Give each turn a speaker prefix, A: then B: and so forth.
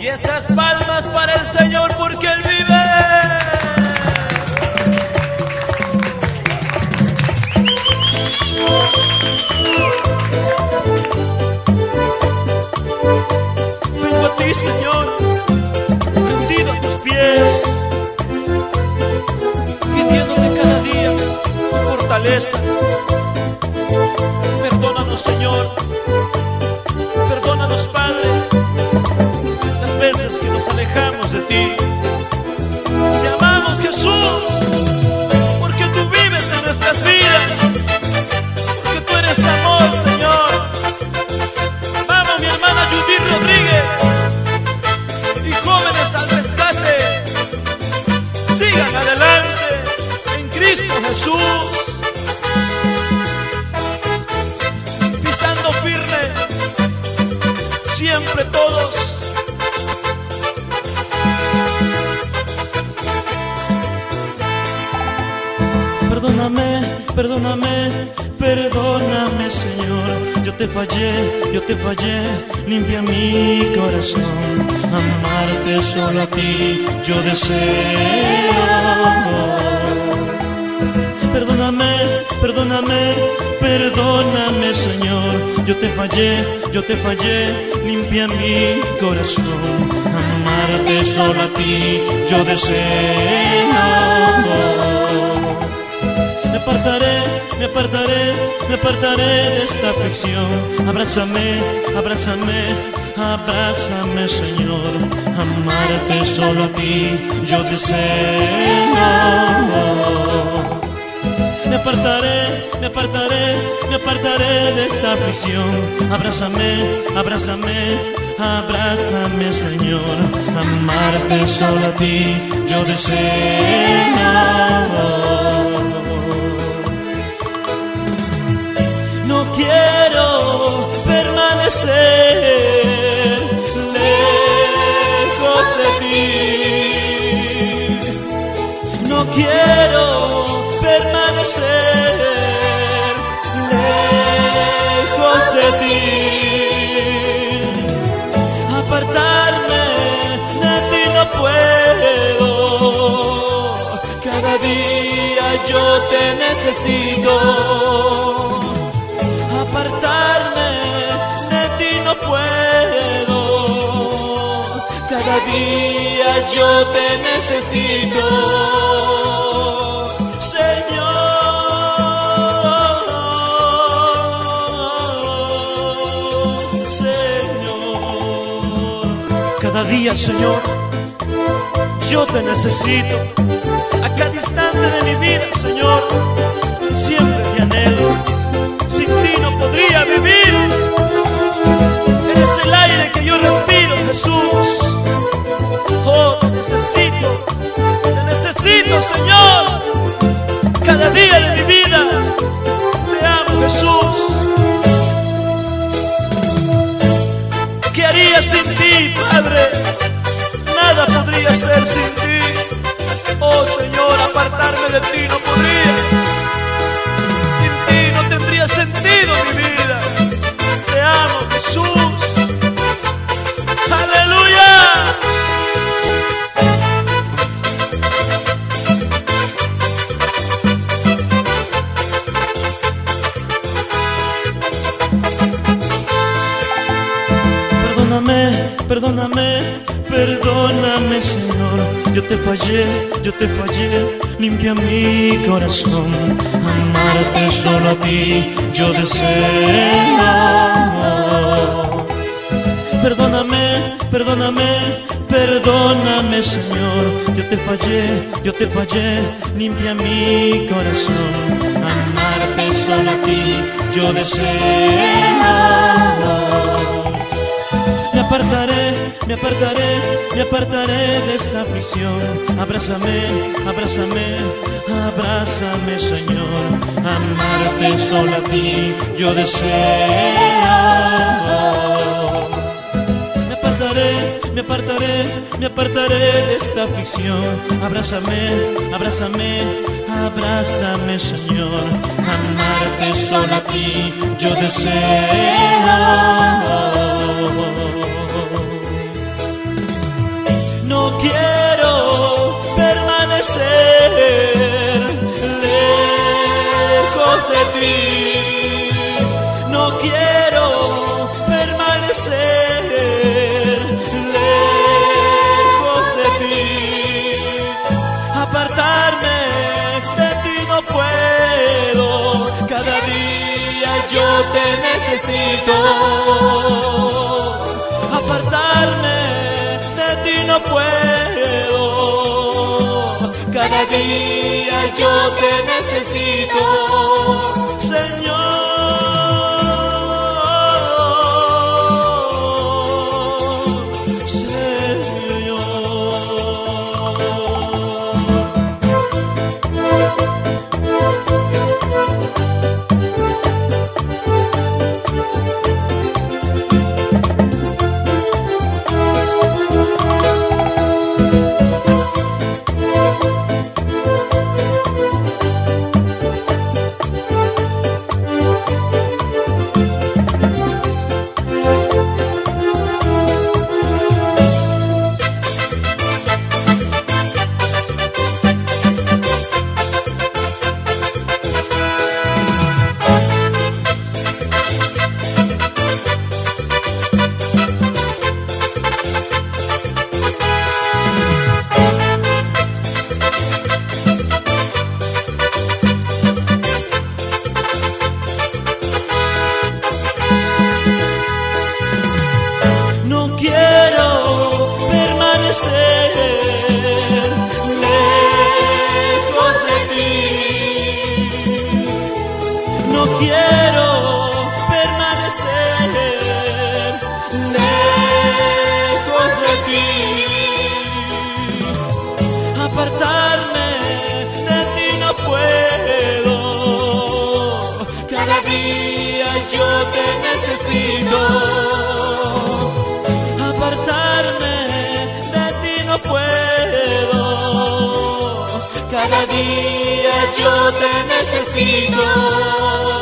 A: Y esas palmas para el Señor porque Él vive. Vengo a ti, Señor, rendido a tus pies, pidiéndote cada día fortaleza. Perdónanos, Señor. Que nos alejamos de ti. Te amamos, Jesús, porque tú vives en nuestras vidas, porque tú eres amor, Señor. Vamos, mi hermana Judith Rodríguez y jóvenes al rescate. Sigan adelante en Cristo Jesús. Pisando firme, siempre todos.
B: Perdóname, perdóname, Señor. Yo te fallé, yo te fallé, limpia mi corazón. Amarte solo a ti, yo deseo. Perdóname, perdóname, perdóname Señor. Yo te fallé, yo te fallé, limpia mi corazón. Amarte solo a ti, yo deseo apartaré, apartaré, me apartaré de esta aflicción. Abrázame, abrázame, abrázame, Señor. Amarte solo a ti, yo deseo. Me apartaré, me apartaré, me apartaré de esta aflicción. Abrázame, abrázame, abrázame, Señor. Amarte solo a ti, yo deseo. Quiero permanecer lejos de ti. No quiero permanecer lejos de ti. Apartarme de ti no puedo. Cada día yo te necesito día yo te necesito. Señor, Señor, cada día, Señor, yo te necesito. A cada instante de mi vida, Señor, sin ti. Oh, Señor, apartarme de ti no Yo te fallé, yo te fallé, limpia mi corazón. Amarte solo a ti, yo deseo. Perdóname, perdóname, perdóname, Señor. Yo te fallé, yo te fallé, limpia mi corazón. Amarte solo a ti, yo deseo me apartaré, me apartaré, me apartaré de esta prisión. Abrázame, abrázame, abrázame, Señor. Amarte solo a ti, yo deseo. Me apartaré, me apartaré, me apartaré de esta aflicción. Abrázame, abrázame, abrázame, Señor. Amarte solo a ti, yo deseo. Permanecer lejos de ti. No quiero permanecer lejos de ti. Apartarme de ti no puedo. Cada día yo te necesito. Puedo. Cada día yo te necesito, Señor. Permanecer día yo te necesito.